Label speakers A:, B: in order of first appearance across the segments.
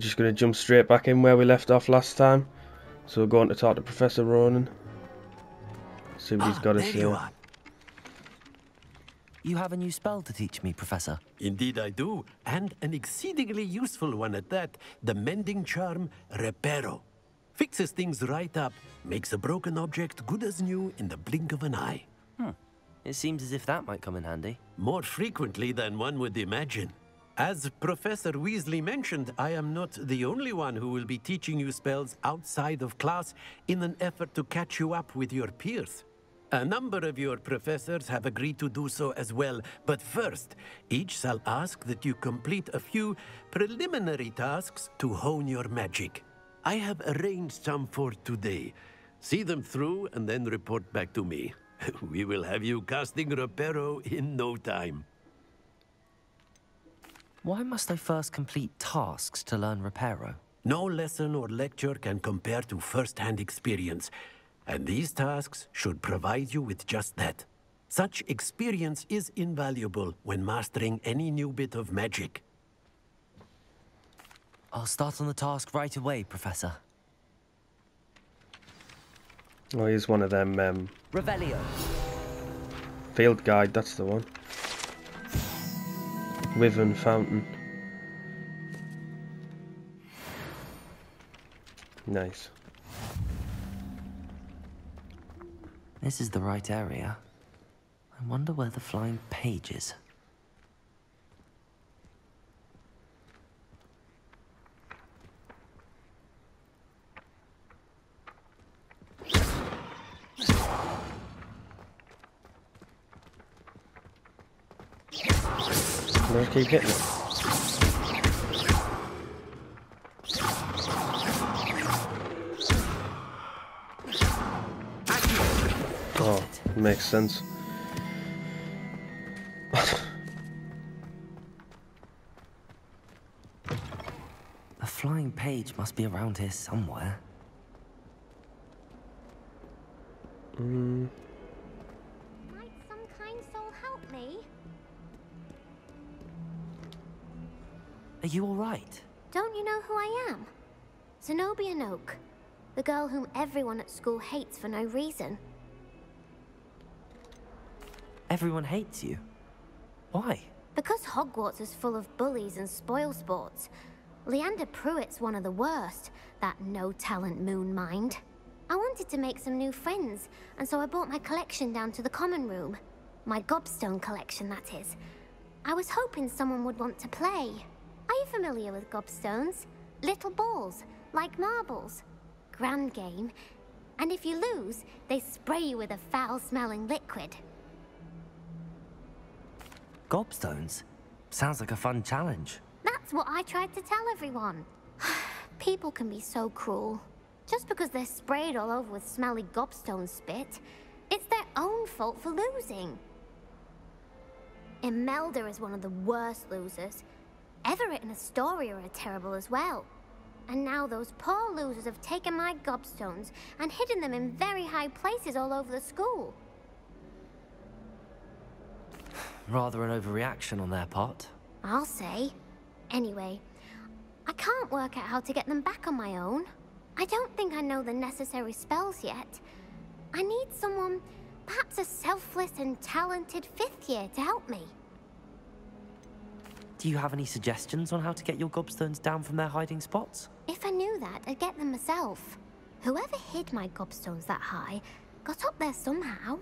A: We're just going to jump straight back in where we left off last time. So we're going to talk to Professor Ronen. See what ah, he's got to say.
B: You,
C: you have a new spell to teach me, Professor.
B: Indeed I do, and an exceedingly useful one at that. The mending charm, Reparo. Fixes things right up, makes a broken object good as new in the blink of an eye.
C: Hmm. It seems as if that might come in handy.
B: More frequently than one would imagine. As Professor Weasley mentioned, I am not the only one who will be teaching you spells outside of class in an effort to catch you up with your peers. A number of your professors have agreed to do so as well, but first, each shall ask that you complete a few preliminary tasks to hone your magic. I have arranged some for today. See them through and then report back to me. we will have you casting Reparo in no time.
C: Why must I first complete tasks to learn Reparo?
B: No lesson or lecture can compare to first-hand experience, and these tasks should provide you with just that. Such experience is invaluable when mastering any new bit of magic.
C: I'll start on the task right away, Professor.
A: Oh, he's one of them, um...
C: Revelio.
A: Field guide, that's the one. Wyvern Fountain. Nice.
C: This is the right area. I wonder where the flying page is.
A: Just keep hitting it. Oh, makes sense.
C: A flying page must be around here somewhere.
D: The girl whom everyone at school hates for no reason.
C: Everyone hates you? Why?
D: Because Hogwarts is full of bullies and spoil sports. Leander Prewett's one of the worst, that no-talent moon mind. I wanted to make some new friends, and so I brought my collection down to the common room. My gobstone collection, that is. I was hoping someone would want to play. Are you familiar with gobstones? Little balls, like marbles. Grand game. And if you lose, they spray you with a foul-smelling liquid.
C: Gobstones? Sounds like a fun challenge.
D: That's what I tried to tell everyone. People can be so cruel. Just because they're sprayed all over with smelly gobstone spit, it's their own fault for losing. Imelda is one of the worst losers. Everett and Astoria are terrible as well. And now those poor losers have taken my gobstones and hidden them in very high places all over the school.
C: Rather an overreaction on their part.
D: I'll say. Anyway, I can't work out how to get them back on my own. I don't think I know the necessary spells yet. I need someone, perhaps a selfless and talented fifth year to help me.
C: Do you have any suggestions on how to get your gobstones down from their hiding spots?
D: If I knew that, I'd get them myself. Whoever hid my gobstones that high got up there somehow.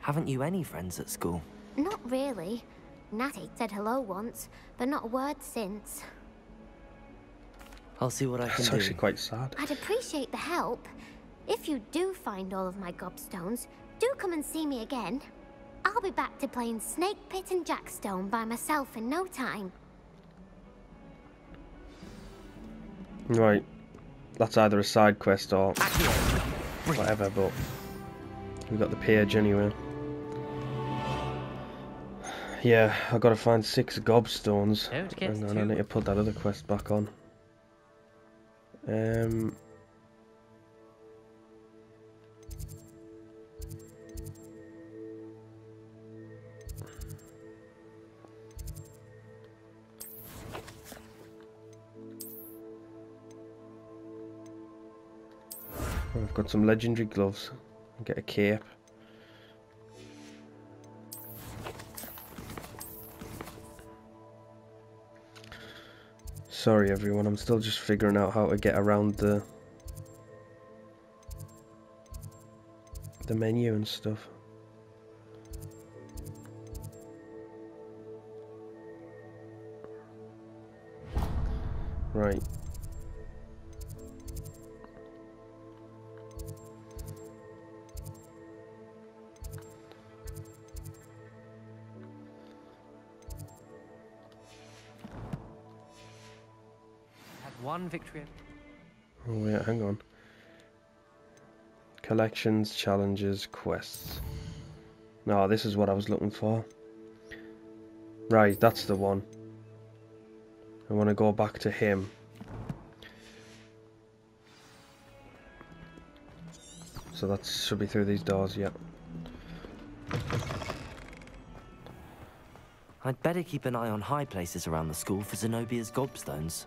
C: Haven't you any friends at school?
D: Not really. Natty said hello once, but not a word since.
C: I'll see what I can
A: That's
C: do.
A: actually quite sad.
D: I'd appreciate the help. If you do find all of my gobstones, do come and see me again. I'll be back to playing Snake Pit and Jackstone by myself in no time.
A: Right. That's either a side quest or whatever, but we've got the page anyway. Yeah, I've got to find six gobstones. And then I need to put that other quest back on. Um, I've got some legendary gloves. Get a cape. Sorry everyone, I'm still just figuring out how to get around the the menu and stuff.
C: One.
A: Oh wait, hang on. Collections, challenges, quests. No, this is what I was looking for. Right, that's the one. I want to go back to him. So that should be through these doors, yeah.
C: I'd better keep an eye on high places around the school for Zenobia's gobstones.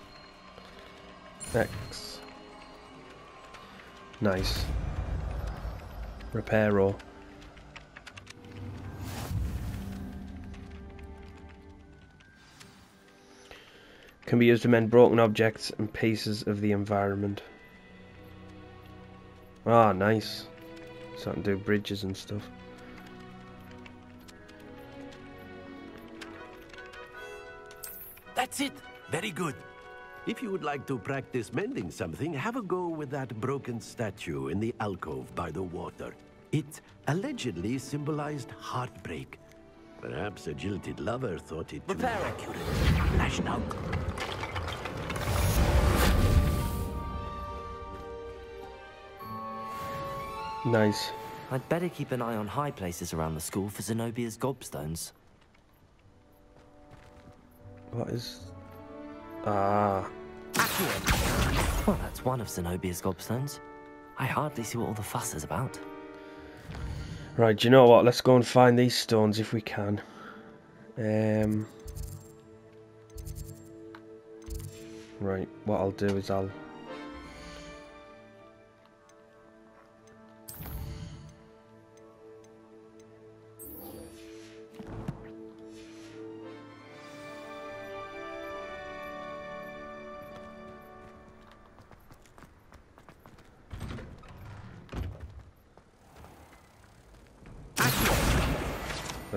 A: X. Nice. Reparo. Can be used to mend broken objects and pieces of the environment. Ah, nice. So I can do bridges and stuff.
B: That's it. Very good. If you would like to practice mending something, have a go with that broken statue in the alcove by the water. It allegedly symbolized heartbreak. Perhaps a jilted lover thought it too
C: Repair it.
B: accurate. Lashed out.
A: Nice.
C: I'd better keep an eye on high places around the school for Zenobia's gobstones.
A: What is... Ah.
C: Well, that's one of Zenobia's gobstones. I hardly see what all the fuss is about.
A: Right, do you know what? Let's go and find these stones if we can. Um... Right, what I'll do is I'll...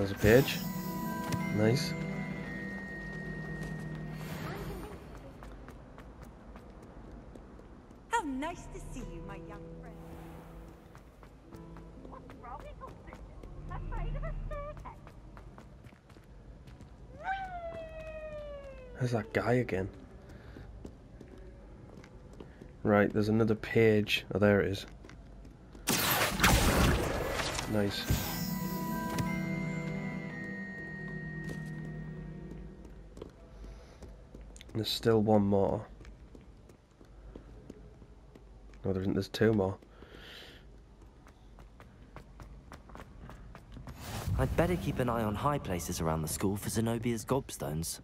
A: There's a page. Nice.
E: How nice to see you, my young friend. What's wrong, Eccleston? Afraid of a staircase?
A: There's that guy again. Right, there's another page. Oh, there it is. Nice. There's still one more. No, there isn't. There's two more.
C: I'd better keep an eye on high places around the school for Zenobia's gobstones.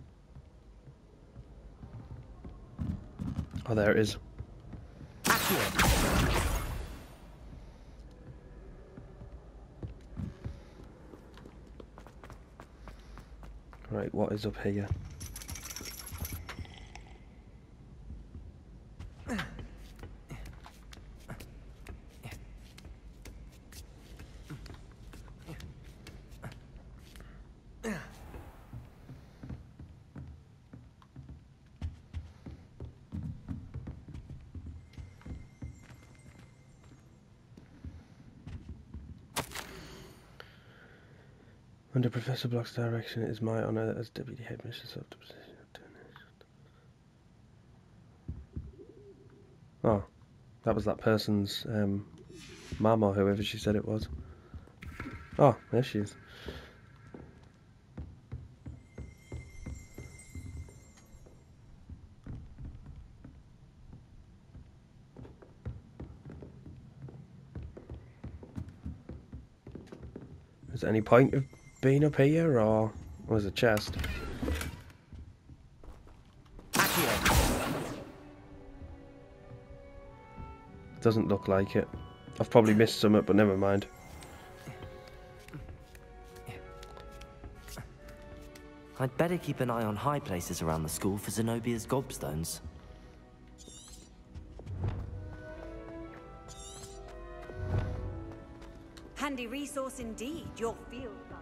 A: Oh, there it is. Right, what is up here? Under Professor Black's direction, it is my honour as Deputy Headmistress of the position of. Oh, That was that person's um, mum or whoever she said it was. Oh, there she is. Is there any point of being up here, or was a chest? Doesn't look like it. I've probably missed some, it, but never mind.
C: I'd better keep an eye on high places around the school for Zenobia's gobstones.
F: Handy resource indeed, your field guide.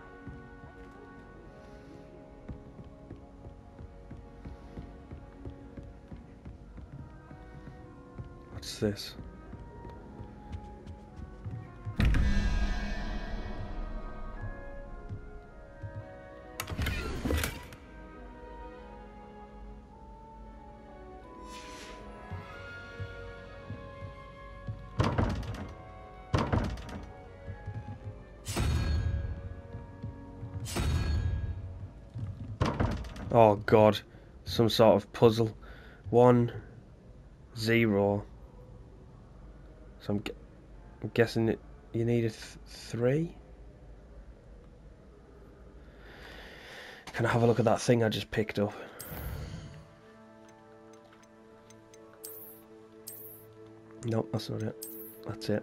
A: This? Oh god, some sort of puzzle. One, zero. So I'm, gu I'm guessing it, you need a th three. Can I have a look at that thing I just picked up? Nope, that's not it. That's it.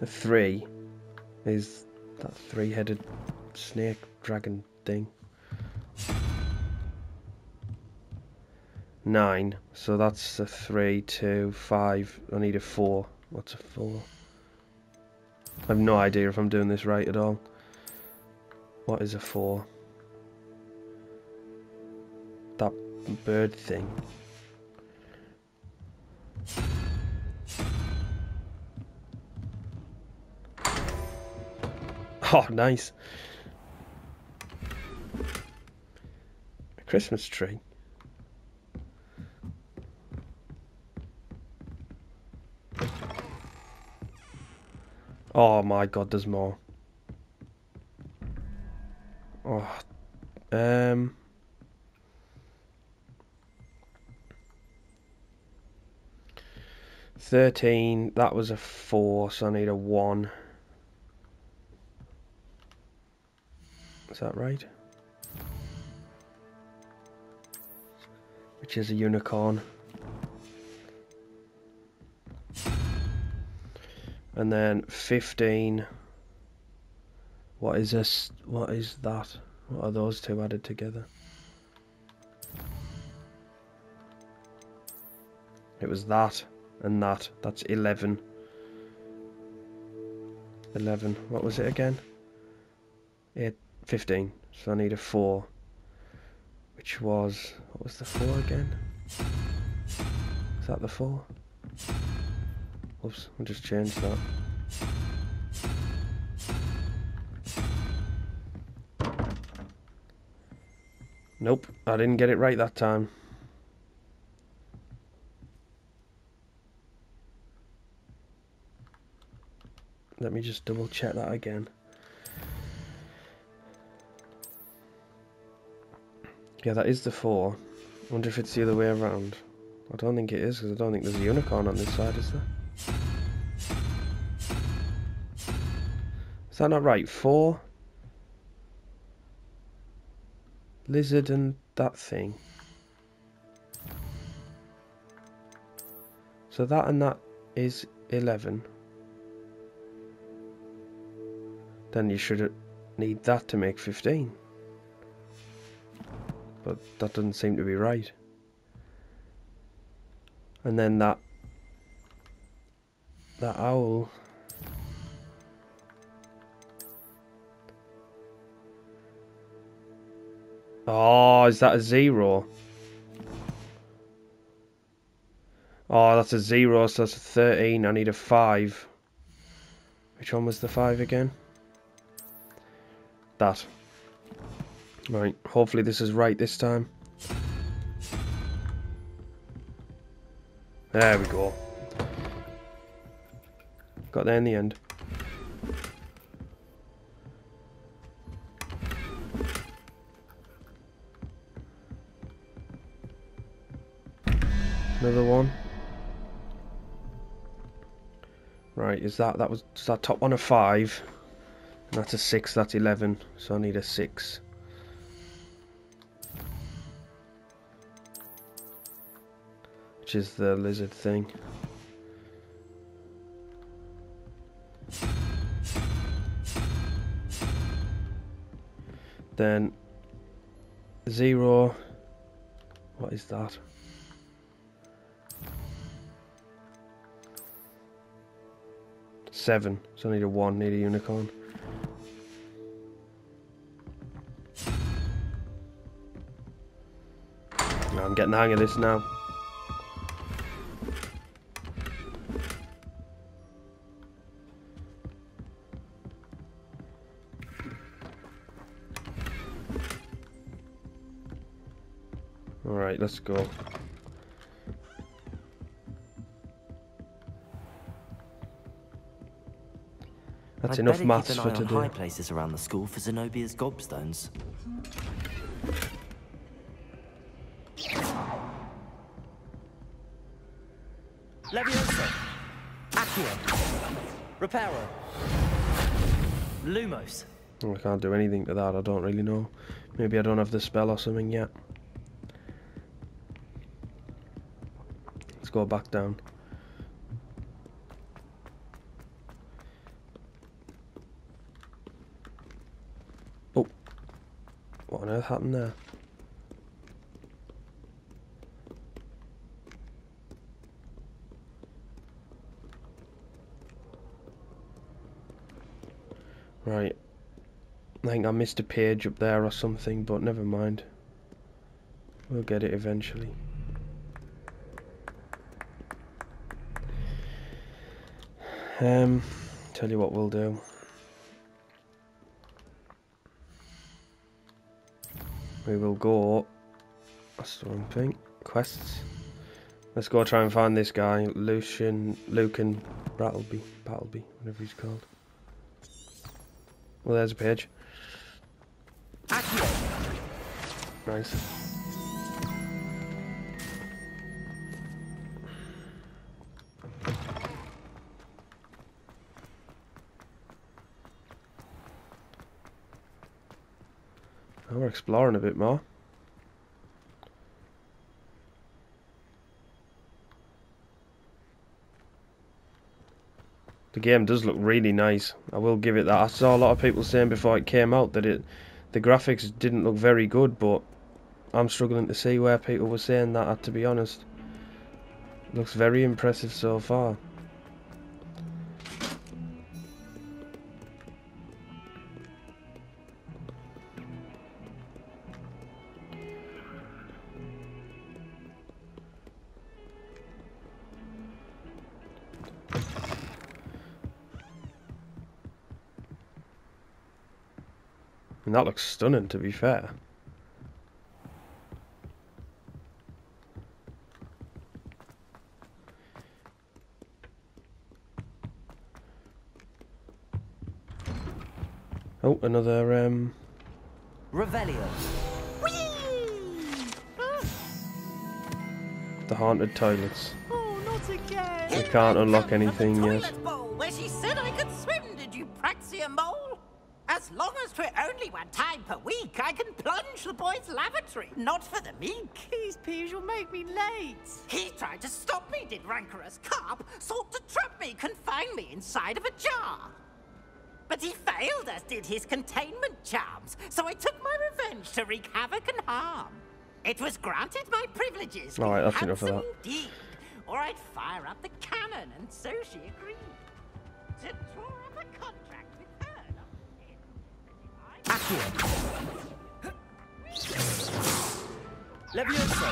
A: A three is that three-headed snake dragon thing. Nine, so that's a three, two, five. I need a four. What's a four? I have no idea if I'm doing this right at all. What is a four? That bird thing. Oh, nice. A Christmas tree. Oh my god, there's more. Oh, um. Thirteen. That was a four, so I need a one. Is that right? Which is a unicorn. And then 15. What is this? What is that? What are those two added together? It was that and that. That's 11. 11. What was it again? it 15. So I need a 4. Which was... What was the 4 again? Is that the 4? Oops, I just changed that. Nope, I didn't get it right that time. Let me just double check that again. Yeah, that is the 4. I wonder if it's the other way around. I don't think it is, because I don't think there's a unicorn on this side, is there? That not right? Four? Lizard and that thing. So that and that is 11. Then you should need that to make 15. But that doesn't seem to be right. And then that that owl Oh, is that a zero? Oh, that's a zero, so that's a 13. I need a 5. Which one was the 5 again? That. Right, hopefully this is right this time. There we go. Got there in the end. Right, is that that was that top one a five? And that's a six, that's eleven. So I need a six. Which is the lizard thing. Then zero what is that? Seven. So I need a one, need a unicorn. No, I'm getting the hang of this now. Alright, let's go. That's
C: I'd
A: enough
C: better
A: maths for
C: eye on
A: today.
C: high places around the school for Zenobia's gobstones. Levioso! Accio! Reparo! Lumos!
A: I can't do anything to that, I don't really know. Maybe I don't have the spell or something yet. Let's go back down. Oh. What on earth happened there? Right. I think I missed a page up there or something, but never mind. We'll get it eventually. Um, tell you what we'll do. We will go. That's the wrong thing. Quests. Let's go try and find this guy, Lucian, Lucan Brattleby, Battleby, whatever he's called. Well, there's a page. Nice. Exploring a bit more. The game does look really nice. I will give it that. I saw a lot of people saying before it came out that it, the graphics didn't look very good, but I'm struggling to see where people were saying that. To be honest, looks very impressive so far. That looks stunning, to be fair. Oh, another um,
C: Revelio!
A: the haunted toilets.
F: Oh, not again!
A: We can't unlock anything yet.
G: Per week, I can plunge the boy's lavatory, not for the meek.
F: Please, please, you'll make me late.
G: He tried to stop me, did rancorous carp, sought to trap me, confine me inside of a jar. But he failed, as did his containment charms, so I took my revenge to wreak havoc and harm. It was granted my privileges.
A: All right, that's enough of
G: handsome Indeed, or I'd fire up the cannon, and so she agreed.
C: Accio! Levioso!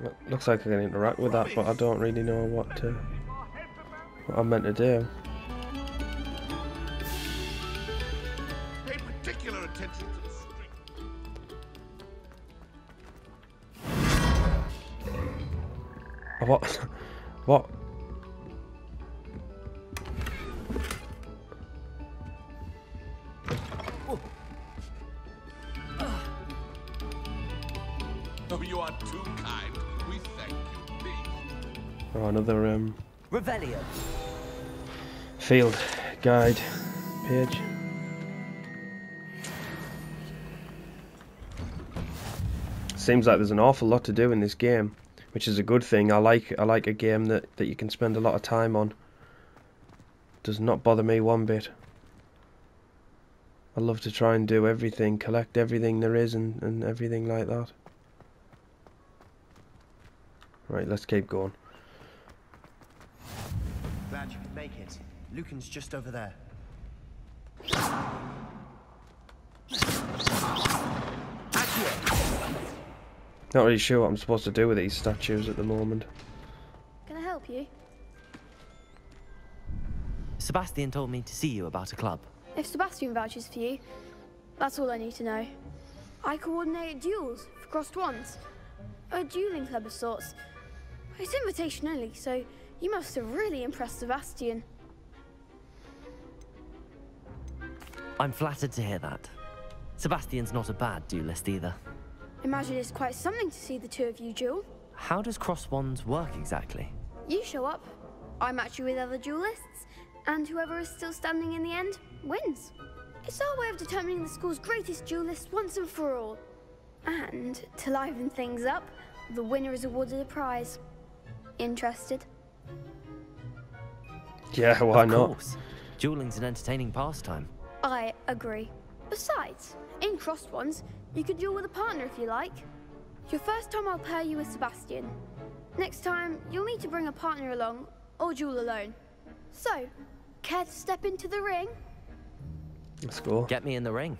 A: Lo- Looks like I can interact with that, but I don't really know what to, what I'm meant to do.
H: Pay particular attention to the string.
A: What? What? Another um,
C: Revelio.
A: field guide page. Seems like there's an awful lot to do in this game, which is a good thing. I like I like a game that, that you can spend a lot of time on. Does not bother me one bit. I love to try and do everything, collect everything there is and, and everything like that. Right, let's keep going.
I: Glad you could make it. Lucan's just over there.
A: Not really sure what I'm supposed to do with these statues at the moment.
J: Can I help you?
C: Sebastian told me to see you about a club.
J: If Sebastian vouches for you, that's all I need to know. I coordinate duels for Crossed Wands. A dueling club of sorts. It's invitation only, so you must have really impressed Sebastian.
C: I'm flattered to hear that. Sebastian's not a bad duelist either.
J: Imagine it's quite something to see the two of you duel.
C: How does Crossed Wands work exactly?
J: You show up, I match you with other duelists, and whoever is still standing in the end wins. It's our way of determining the school's greatest duelist once and for all. And to liven things up, the winner is awarded a prize. Interested?
A: Yeah, why
C: of
A: not?
C: course. Dueling's an entertaining pastime.
J: I agree. Besides, in Crossed Wands, you can duel with a partner if you like. Your first time I'll pair you with Sebastian. Next time, you'll need to bring a partner along, or duel alone. So, care to step into the ring?
A: Let's go.
C: Get me in the ring.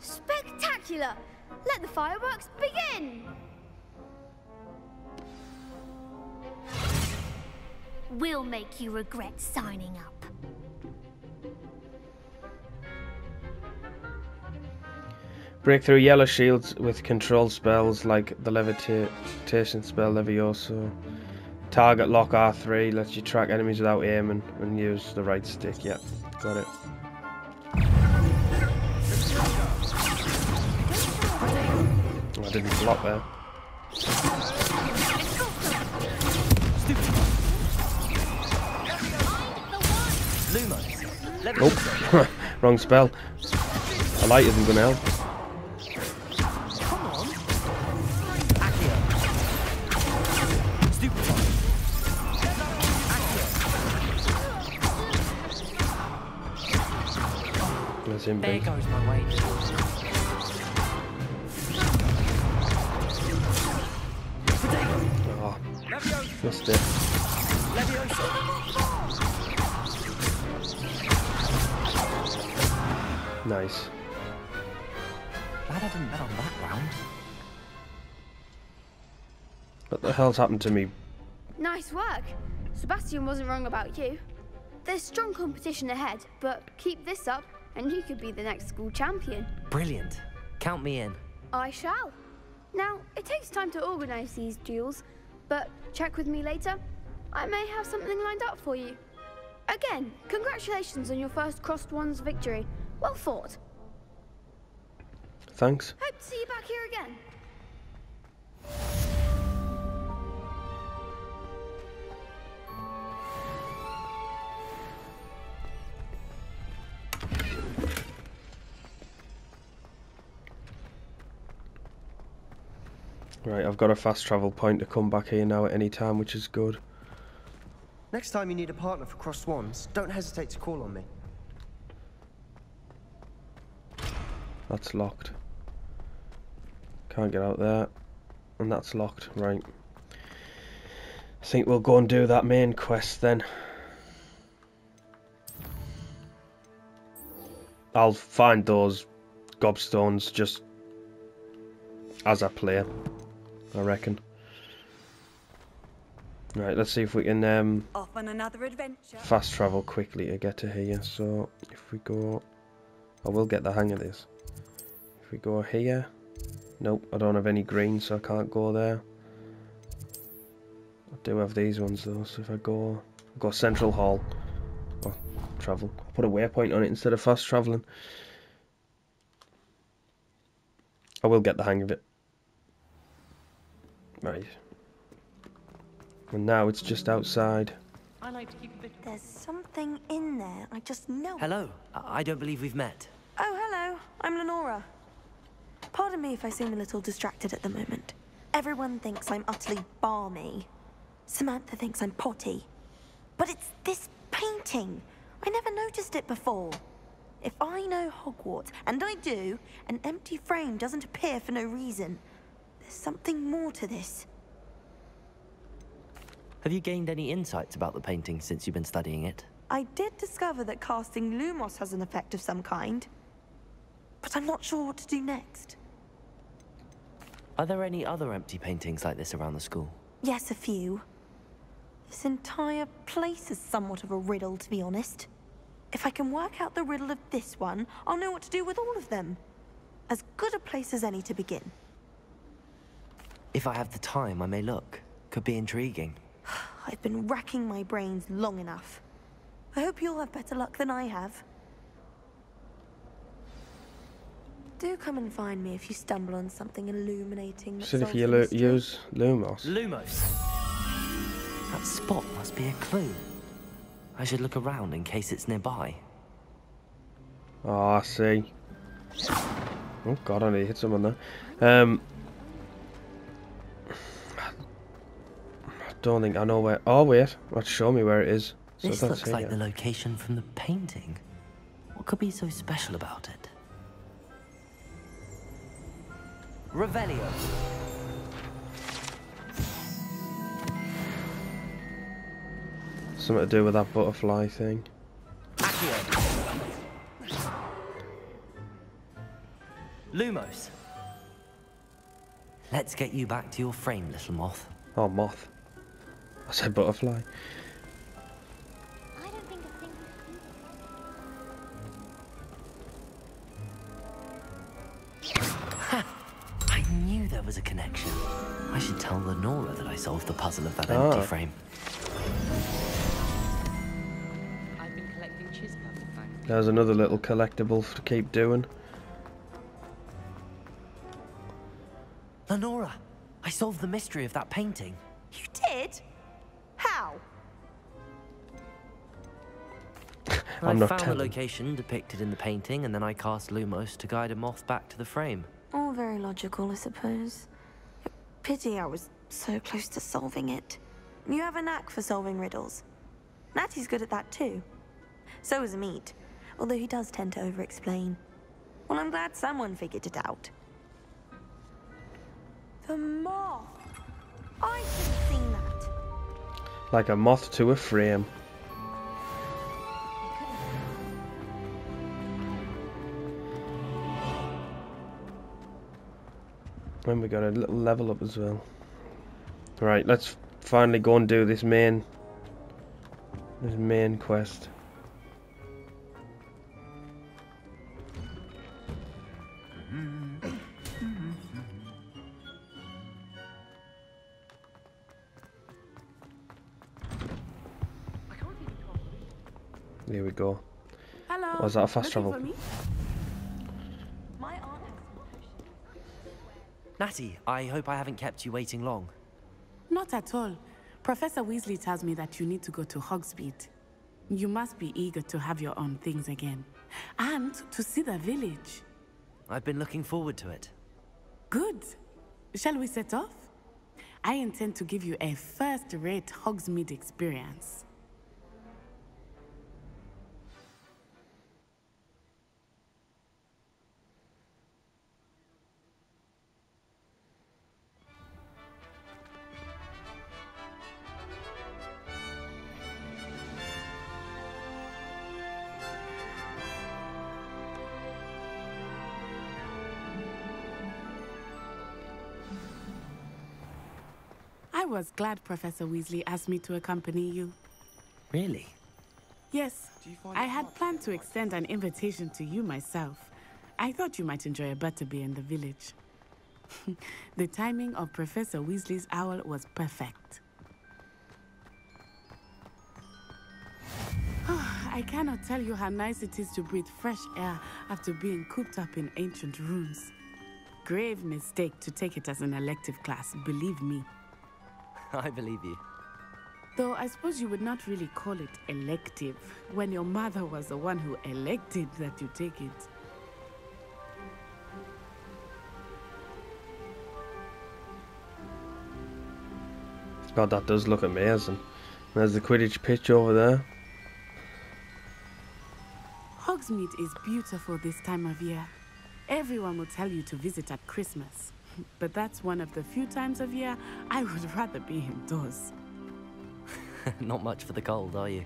J: Spectacular! Let the fireworks begin!
D: We'll make you regret signing up.
A: Break through yellow shields with control spells like the levitation spell Levioso. Target lock R3 lets you track enemies without aiming and use the right stick. Yep, got it. I didn't block there. Nope. Wrong spell. A light isn't to help.
C: Come on.
A: That's him
C: There goes my way.
A: Hell's happened to me?
J: Nice work. Sebastian wasn't wrong about you. There's strong competition ahead, but keep this up and you could be the next school champion.
C: Brilliant. Count me in.
J: I shall. Now, it takes time to organise these duels, but check with me later. I may have something lined up for you. Again, congratulations on your first Crossed Wands victory. Well fought.
A: Thanks.
J: Hope to see you back here again.
A: Right, I've got a fast travel point to come back here now at any time, which is good.
I: Next time you need a partner for Crossed Wands, don't hesitate to call on me.
A: That's locked. Can't get out there. And that's locked, right. I think we'll go and do that main quest then. I'll find those gobstones just as I play, I reckon. Right, let's see if we can um,
F: Off on another adventure.
A: fast travel quickly to get to here. So if we go, I will get the hang of this. If we go here, nope, I don't have any green, so I can't go there. I do have these ones though, so if I go, go Central Hall, or travel, I'll put a waypoint on it instead of fast traveling. I will get the hang of it. Right. And now it's just outside.
K: I like to keep a bit.
L: There's something in there. I just know.
C: Hello. I I don't believe we've met.
L: Oh, hello. I'm Lenora. Pardon me if I seem a little distracted at the moment. Everyone thinks I'm utterly balmy. Samantha thinks I'm potty. But it's this painting. I never noticed it before. If I know Hogwarts, and I do, an empty frame doesn't appear for no reason. There's something more to this.
C: Have you gained any insights about the painting since you've been studying it?
L: I did discover that casting Lumos has an effect of some kind. But I'm not sure what to do next.
C: Are there any other empty paintings like this around the school?
L: Yes, a few. This entire place is somewhat of a riddle, to be honest. If I can work out the riddle of this one, I'll know what to do with all of them. As good a place as any to begin.
C: If I have the time, I may look. Could be intriguing.
L: I've been racking my brains long enough. I hope you'll have better luck than I have. Do come and find me if you stumble on something illuminating that
A: So if you
L: the
A: lo-
L: mystery.
A: use Lumos.
C: Lumos. That spot must be a clue. I should look around in case it's nearby.
A: Oh, I see. Oh god, I need to hit someone there. Um, don't think I know where. Oh wait, let's show me where it is. So
C: this looks like
A: yeah.
C: the location from the painting. What could be so special about it? Revelio.
A: Something to do with that butterfly thing.
C: Accio. Lumos. Let's get you back to your frame, little moth.
A: Oh, moth. I said butterfly.
D: I don't think a thing.
C: I knew there was a connection. I should tell Lenora that I solved the puzzle of that
A: Ah.
C: empty frame.
K: I've been collecting Chispa for thanks.
A: There's another little collectible to keep doing.
C: Lenora, I solved the mystery of that painting. I
A: I'm not
C: found the location depicted in the painting, and then I cast Lumos to guide a moth back to the frame.
L: All very logical, I suppose. Pity I was so close to solving it. You have a knack for solving riddles. Natty's good at that too. So is Amit, although he does tend to over-explain. Well, I'm glad someone figured it out. The moth! I should have seen that.
A: Like a moth to a frame. And we got a little level up as well. Right, let's finally go and do this main this main quest. There we go.
F: Hello.
A: Oh, Was that a fast
F: Looking
A: travel?
F: for me?
L: My aunt has some potions.
C: Natty, I hope I haven't kept you waiting long.
F: Not at all. Professor Weasley tells me that you need to go to Hogsmeade. You must be eager to have your own things again. And to see the village.
C: I've been looking forward to it.
F: Good. Shall we set off? I intend to give you a first-rate Hogsmeade experience. Glad Professor Weasley asked me to accompany you.
C: Really?
F: Yes, I had planned to extend an invitation to you myself. I thought you might enjoy a butterbeer in the village. the timing of Professor Weasley's owl was perfect. I cannot tell you how nice it is to breathe fresh air after being cooped up in ancient ruins. Grave mistake to take it as an elective class, believe me.
C: I believe you.
F: Though I suppose you would not really call it elective when your mother was the one who elected that you take it.
A: God, that does look amazing. There's the Quidditch pitch over there.
F: Hogsmeade is beautiful this time of year. Everyone will tell you to visit at Christmas. But that's one of the few times of year I would rather be indoors.
C: Not much for the cold, are you?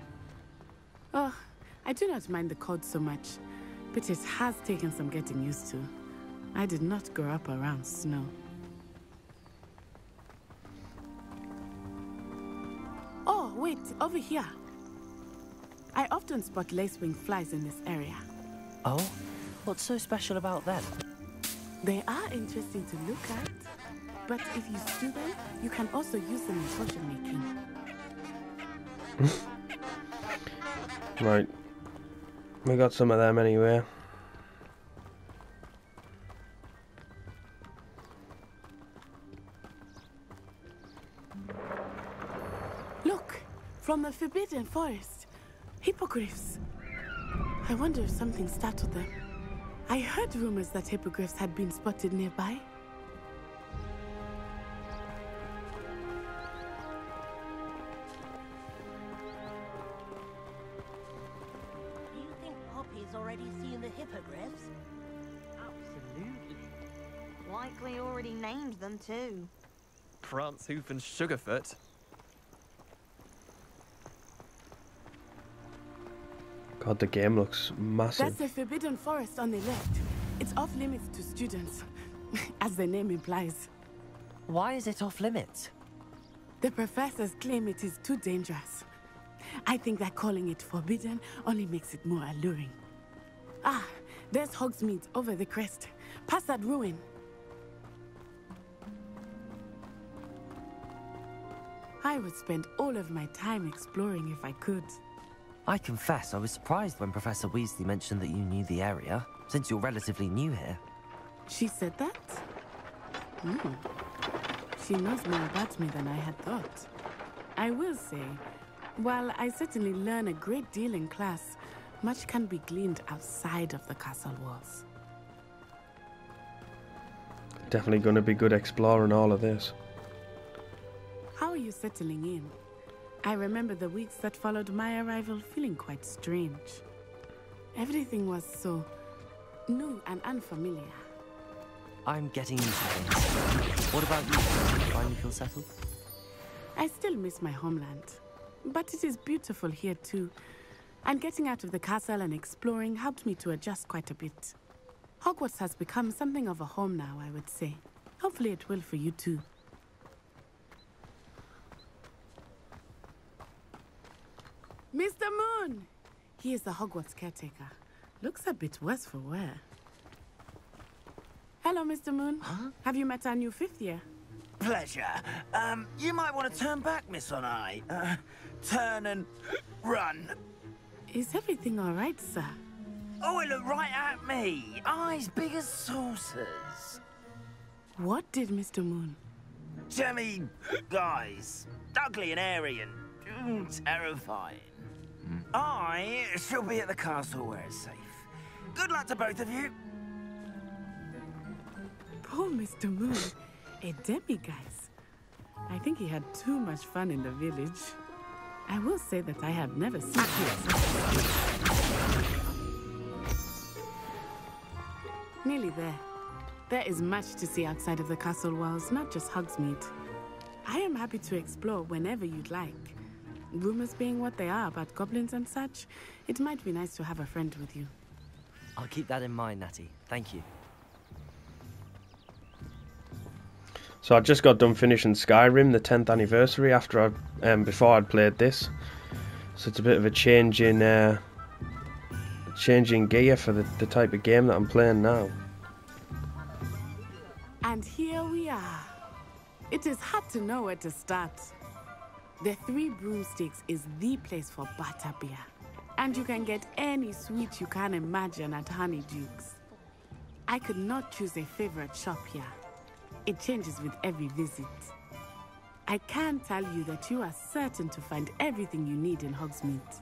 F: Oh, I do not mind the cold so much, but it has taken some getting used to. I did not grow up around snow. Oh, wait, over here. I often spot lacewing flies in this area.
C: Oh? What's so special about them?
F: They are interesting to look at, but if you stew them, you can also use them in potion making.
A: Right. We got some of them anyway.
F: Look, from the Forbidden Forest. Hippogriffs. I wonder if something startled them. I heard rumors that hippogriffs had been spotted nearby.
M: Do you think Poppy's already seen the hippogriffs?
N: Absolutely.
O: Likely already named them too.
N: Prance, Hoof, and Sugarfoot.
A: God, the game looks massive.
F: That's the Forbidden Forest on the left. It's off limits to students, as the name implies.
C: Why is it off limits?
F: The professors claim it is too dangerous. I think that calling it forbidden only makes it more alluring. Ah, there's Hogsmeade over the crest. Past that ruin. I would spend all of my time exploring if I could.
C: I confess I was surprised when Professor Weasley mentioned that you knew the area, since you're relatively new here.
F: She said that? Hmm. She knows more about me than I had thought. I will say, while I certainly learn a great deal in class, much can be gleaned outside of the castle walls.
A: Definitely going to be good exploring all of this.
F: How are you settling in? I remember the weeks that followed my arrival feeling quite strange. Everything was so new and unfamiliar.
C: I'm getting used to things. What about you? Finally feel settled?
F: I still miss my homeland, but it is beautiful here too. And getting out of the castle and exploring helped me to adjust quite a bit. Hogwarts has become something of a home now, I would say. Hopefully it will for you too. Mr. Moon! He is the Hogwarts caretaker. Looks a bit worse for wear. Hello, Mr. Moon. Huh? Have you met our new fifth year?
P: Pleasure. Um, you might want to turn back, Miss Onai. Uh, turn and run.
F: Is everything all right, sir?
P: Oh, it looked right at me. Eyes big as saucers.
F: What did Mr. Moon?
P: Jemmy, guys, ugly and airy and mm, terrifying. I shall be at the castle where it's safe. Good luck to both of you.
F: Poor Mr. Moon. A demiguise. I think he had too much fun in the village. I will say that I have never seen him. Nearly there. There is much to see outside of the castle walls, not just Hogsmeade. I am happy to explore whenever you'd like. Rumors being what they are about goblins and such, it might be nice to have a friend with you.
C: I'll keep that in mind, Natty. Thank you.
A: So I just got done finishing Skyrim, the 10th anniversary after I, um, before I'd played this. So it's a bit of a change in, uh, change in gear for the, the type of game that I'm playing now.
F: And here we are. It is hard to know where to start. The Three Broomsticks is the place for butterbeer. And you can get any sweet you can imagine at Honeydukes. I could not choose a favorite shop here. It changes with every visit. I I can tell you that you are certain to find everything you need in Hogsmeade.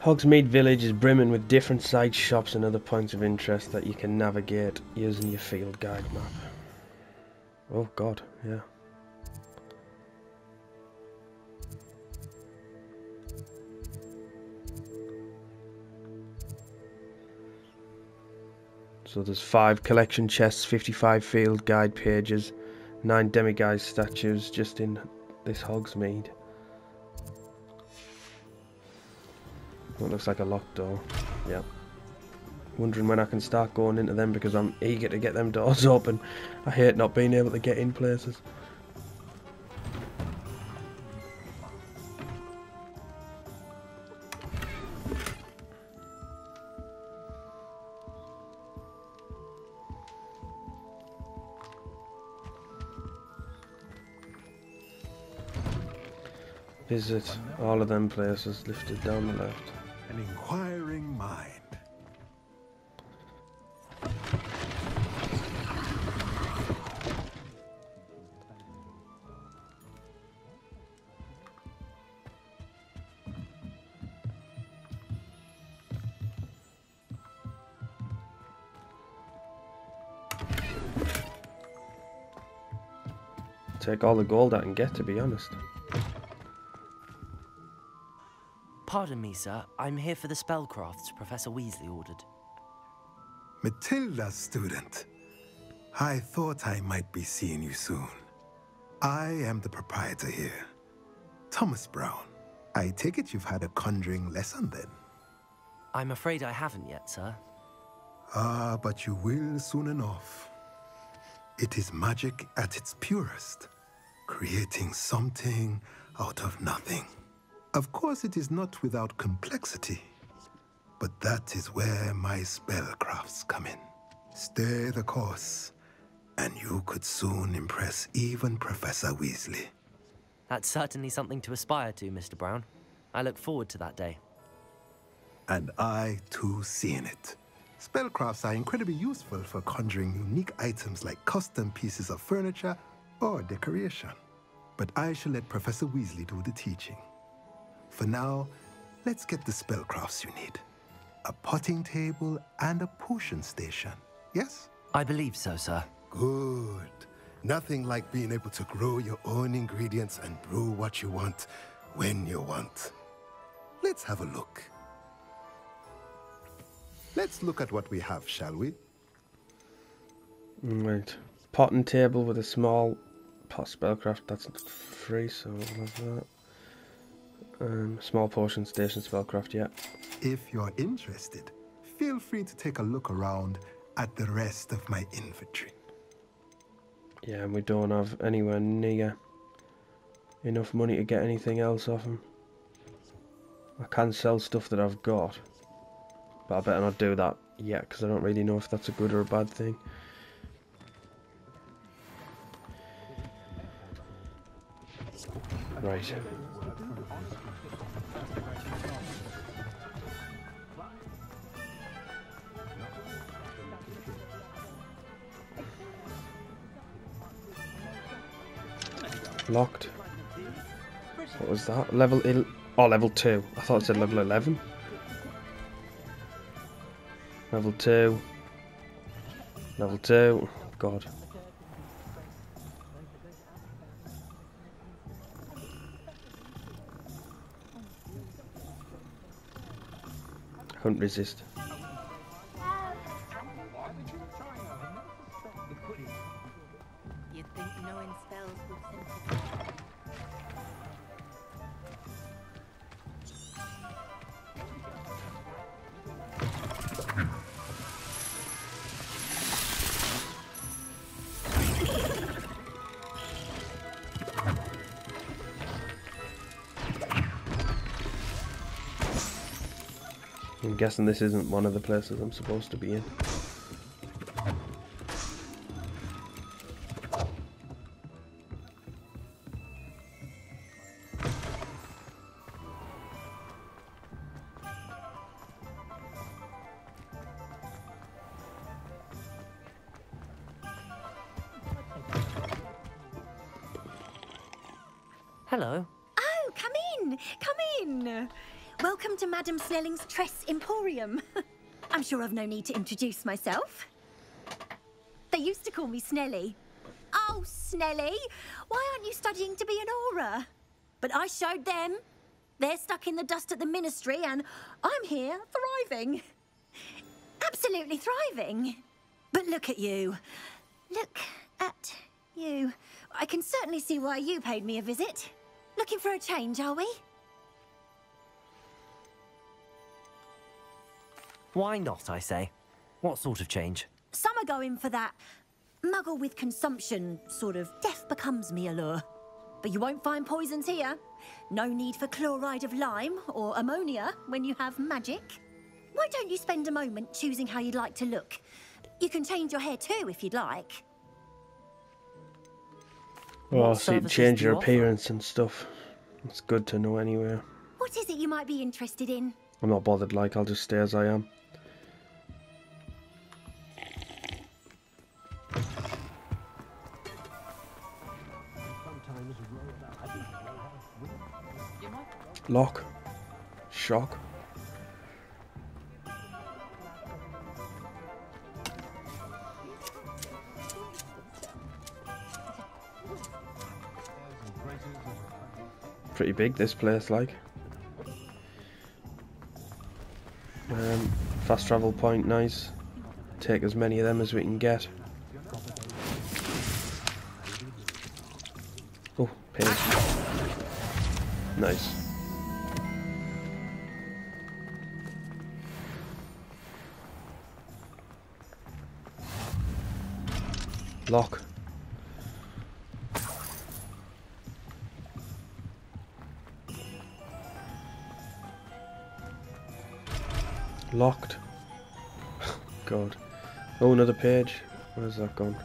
A: Hogsmeade Village is brimming with different side shops and other points of interest that you can navigate using your field guide map. Oh god, yeah. So there's five collection chests, 55 field guide pages, nine demiguise statues just in this Hogsmeade. What looks like a locked door. Yep. Wondering when I can start going into them because I'm eager to get them doors open. I hate not being able to get in places. Visit all of them places lifted down the left.
Q: An inquiring mind.
A: Take all the gold I can get, to be honest.
C: Pardon me, sir. I'm here for the spellcrafts Professor Weasley ordered.
Q: Matilda, student. I thought I might be seeing you soon. I am the proprietor here, Thomas Brown. I take it you've had a conjuring lesson then?
C: I'm afraid I haven't yet, sir.
Q: Ah, but you will soon enough. It is magic at its purest, creating something out of nothing. Of course, it is not without complexity, but that is where my spellcrafts come in. Stay the course, and you could soon impress even Professor Weasley.
C: That's certainly something to aspire to, Mr. Brown. I look forward to that day.
Q: And I, too, see in it. Spellcrafts are incredibly useful for conjuring unique items like custom pieces of furniture or decoration. But I shall let Professor Weasley do the teaching. For now, let's get the spellcrafts you need. A potting table and a potion station, yes?
C: I believe so, sir.
Q: Good. Nothing like being able to grow your own ingredients and brew what you want when you want. Let's have a look. Let's look at what we have, shall we?
A: Mm, right. Potting table with a small pot spellcraft. That's free, so we'll have that. Um, small potion station spellcraft, yeah.
Q: If you're interested, feel free to take a look around at the rest of my inventory.
A: Yeah, and we don't have anywhere near enough money to get anything else off them. I can sell stuff that I've got, but I better not do that yet because I don't really know if that's a good or a bad thing. Right. Locked. What was that? Level il Oh, level 2. I thought it said level 11. Level 2. Level 2. God. Couldn't resist. Guessing this isn't one of the places I'm supposed to be in.
C: Hello.
R: Oh, come in, come in. Welcome to Madame Snelling's Tress Emporium. I'm sure I've no need to introduce myself. They used to call me Snelly. Oh, Snelly, why aren't you studying to be an Auror? But I showed them. They're stuck in the dust at the ministry, and I'm here thriving. Absolutely thriving. But look at you. Look at you. I can certainly see why you paid me a visit. Looking for a change, are we?
C: Why not, I say? What sort of change?
R: Some are going for that muggle with consumption, sort of death becomes me allure. But you won't find poisons here. No need for chloride of lime or ammonia when you have magic. Why don't you spend a moment choosing how you'd like to look? You can change your hair too if you'd like.
A: Oh,
R: What
A: so you
R: services
A: change your
R: you offer?
A: appearance and stuff. It's good to know anyway.
R: What is it you might be interested in?
A: I'm not bothered, like, I'll just stay as I am. Lock. Shock. Pretty big this place, like. Um, fast travel point, nice. Take as many of them as we can get. Oh, page. Nice. Lock. Locked. God. Oh, another page. Where's that gone?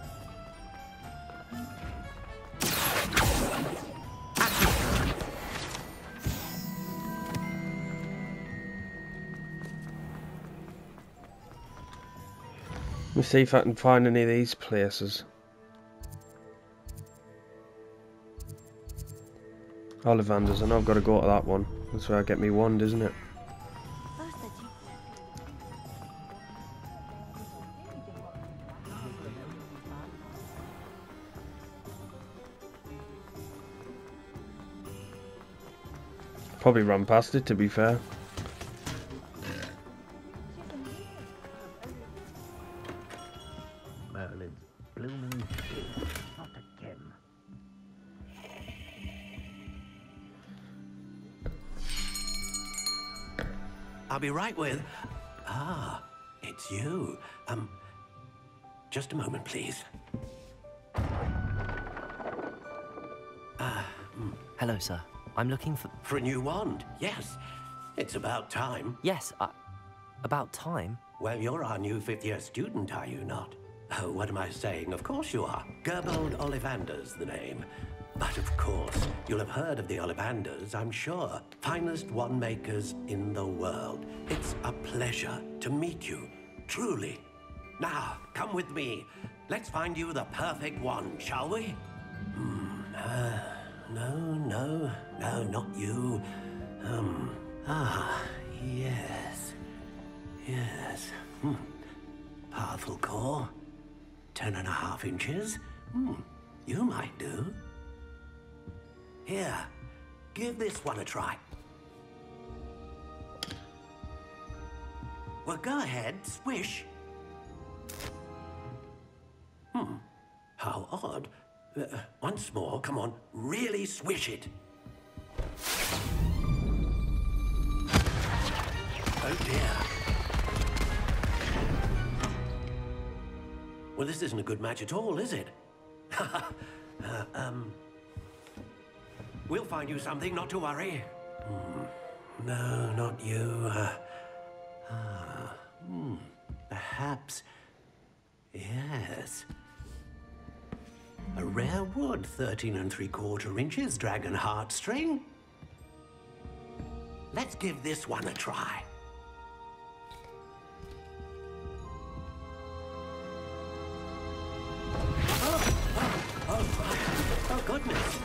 A: Let me see if I can find any of these places. Ollivanders, I know I've got to go to that one. That's where I get me wand, isn't it? Probably run past it, to be fair.
B: Be right with. Ah, it's you. Um, just a moment, please. Ah, mm.
C: Hello, sir. I'm looking for.
B: For a new wand, yes. It's about time.
C: Yes, I... about time.
B: Well, you're our new fifth year student, are you not? Oh, what am I saying? Of course you are. Gerbold Ollivander's the name. But of course, you'll have heard of the Ollivanders, I'm sure. Finest wand makers in the world. It's a pleasure to meet you, truly. Now, come with me. Let's find you the perfect wand, shall we? Hmm. Uh, no, no, no, not you. Um. Ah, yes. Yes. Hmm. Powerful core. Ten and a half inches. Hmm. You might do. Here. Give this one a try. Well, go ahead. Swish. Hmm. How odd. Uh, once more, come on. Really swish it. Oh dear. Well, this isn't a good match at all, is it? uh, um. We'll find you something, not to worry. Hmm. No, not you. Uh, Ah, hmm, perhaps. Yes. A rare wood, 13 and 3 quarter inches, dragon heartstring. Let's give this one a try. Oh, oh, oh, oh goodness.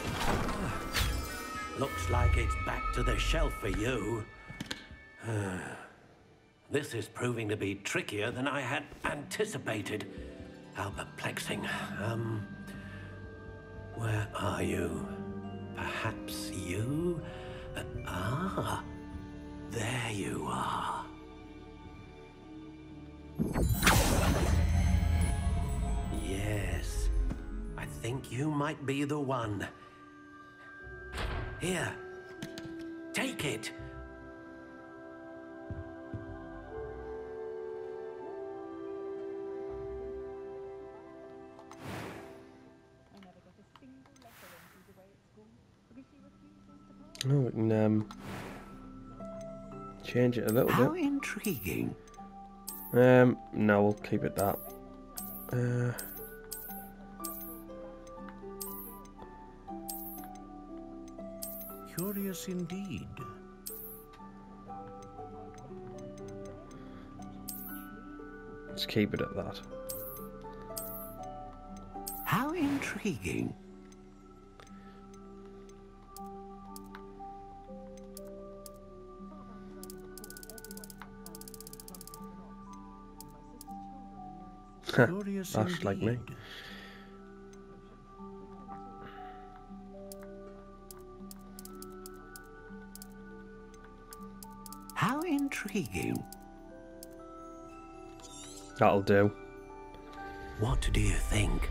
B: Looks like it's back to the shelf for you. This is proving to be trickier than I had anticipated. How perplexing. Um, where are you? Perhaps you? Uh, ah, there you are. Yes, I think you might be the one. Here, take it.
A: Oh, we can um, change it a little
B: How
A: bit.
B: How intriguing.
A: Um, no, we'll keep it that. Uh,
H: Curious indeed.
A: let's keep it at that.
B: How intriguing.
H: Curious
A: That's like me.
B: How intriguing.
A: That'll do.
B: What do you think?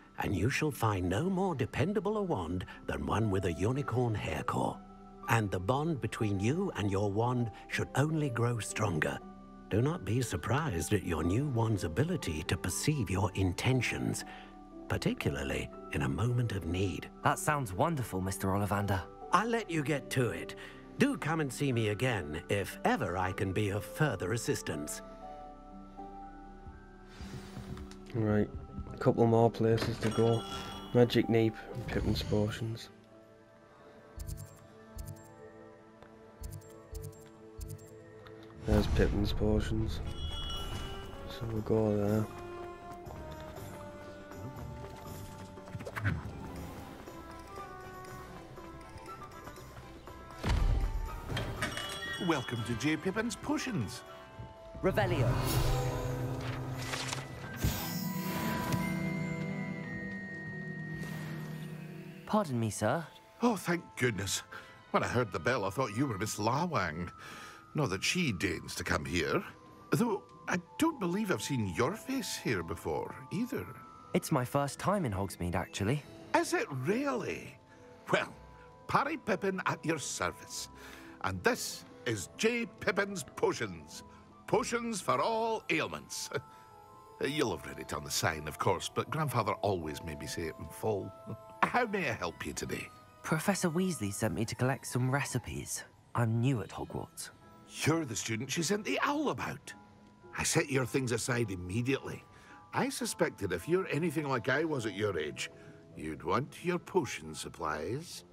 B: and you shall find no more dependable a wand than one with a unicorn hair core. And the bond between you and your wand should only grow stronger. Do not be surprised at your new wand's ability to perceive your intentions, particularly in a moment of need.
C: That sounds wonderful, Mr. Ollivander.
B: I'll let you get to it. Do come and see me again if ever I can be of further assistance.
A: Right, a couple more places to go. Magic Neep and Pippin's Potions. There's Pippin's Potions. So we'll go there.
H: Welcome to J. Pippin's Potions.
C: Revelio. Pardon me, sir.
H: Oh, thank goodness. When I heard the bell, I thought you were Miss Lawang. Not that she deigns to come here. Though I don't believe I've seen your face here before, either.
C: It's my first time in Hogsmeade, actually.
H: Is it really? Well, Parry Pippin at your service. And this is J. Pippin's Potions. Potions for all ailments. You'll have read it on the sign, of course, but Grandfather always made me say it in full. How may I help you today?
C: Professor Weasley sent me to collect some recipes. I'm new at Hogwarts.
H: You're the student she sent the owl about. I set your things aside immediately. I suspected if you're anything like I was at your age, you'd want your potion supplies.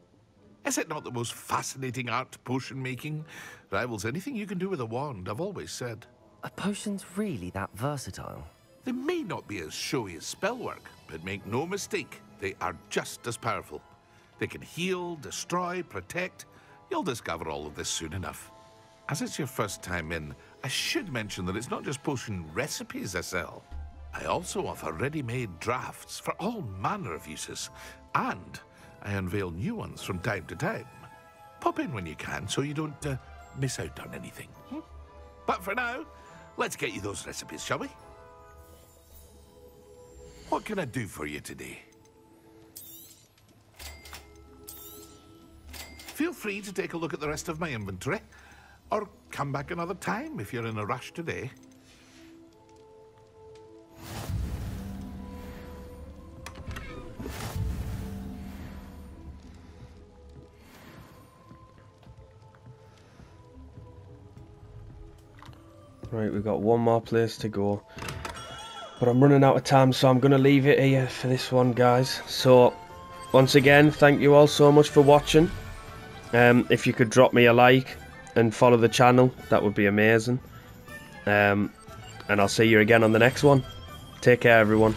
H: Is it not the most fascinating art, potion making? Rivals anything you can do with a wand, I've always said.
C: Are potions really that versatile?
H: They may not be as showy as spellwork, but make no mistake, they are just as powerful. They can heal, destroy, protect. You'll discover all of this soon enough. As it's your first time in, I should mention that it's not just potion recipes I sell. I also offer ready-made drafts for all manner of uses, and I unveil new ones from time to time. Pop in when you can so you don't uh, miss out on anything. hmm? But for now, let's get you those recipes, shall we? What can I do for you today? Feel free to take a look at the rest of my inventory, or come back another time if you're in a rush today.
A: Right, we've got one more place to go. But I'm running out of time, so I'm going to leave it here for this one, guys. So, once again, thank you all so much for watching. Um, if you could drop me a like and follow the channel, that would be amazing. Um, and I'll see you again on the next one. Take care, everyone.